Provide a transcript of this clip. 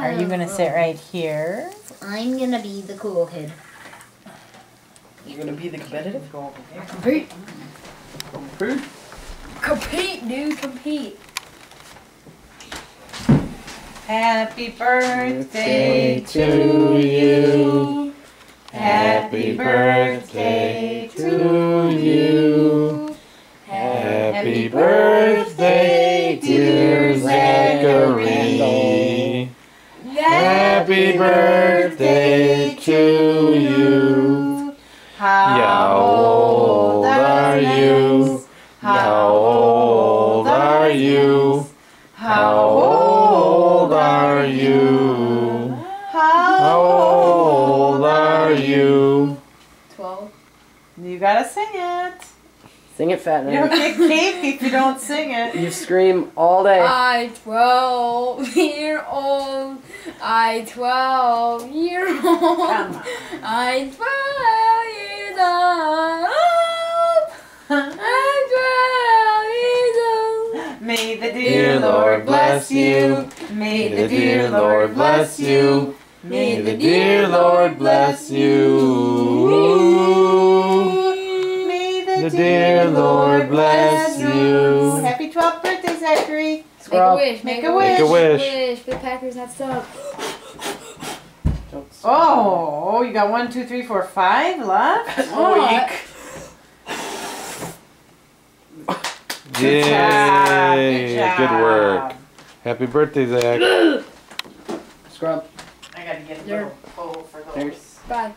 Are you gonna sit right here? I'm gonna be the cool kid. You're gonna be the competitive? Compete. Compete. Compete, dude, compete. Happy birthday to you. Happy birthday to you. Happy birthday, dear Zachary. Happy birthday to you. How old are you? How old are you? How old are you? How old are you? Twelve. You gotta sing it. Sing it, fat You don't man. get cake if you don't sing it. You scream all day. I twelve year old. I twelve year old. I twelve years old. I'm twelve years old. May the Dear Lord bless you. May the dear Lord bless you. May the dear Lord bless you. May the The dear Lord bless you. Happy 12th birthday, Zachary. Make a wish. Make Make, a a wish. Make a wish. Wish. for the Packers not suck. Oh, oh, you got one, two, three, four, five left. What? Good job, Yay! good Good work. Happy birthday, Zach. Scrub. I gotta get a little bowl for There. those. Bye.